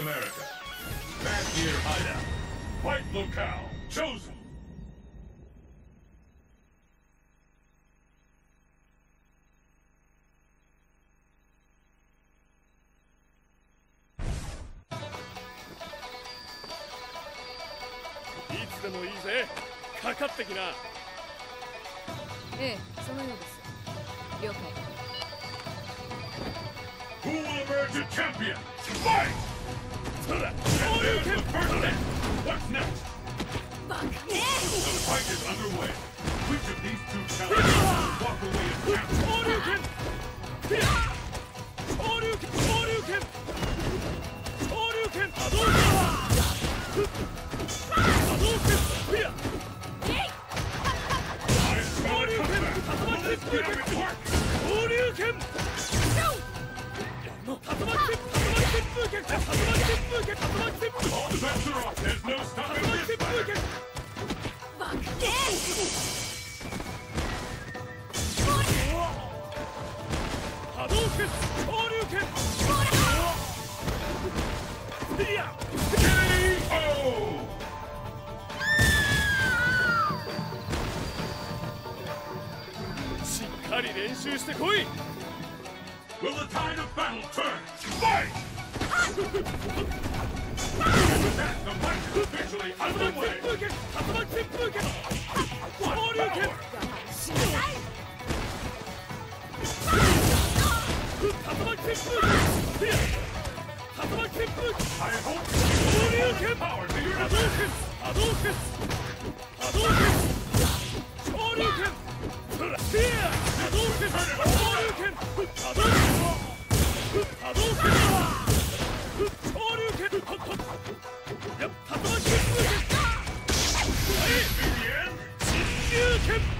America. Back near hideout. Fight locale chosen. Who will emerge a champion? Fight! All you can it! What's next? 集してこい Will the tide of battle turn? Fight! That's the might officially underway! Shoryuken! I hope Shoryuken! Power to your Hadouken! Hadouken! Captain!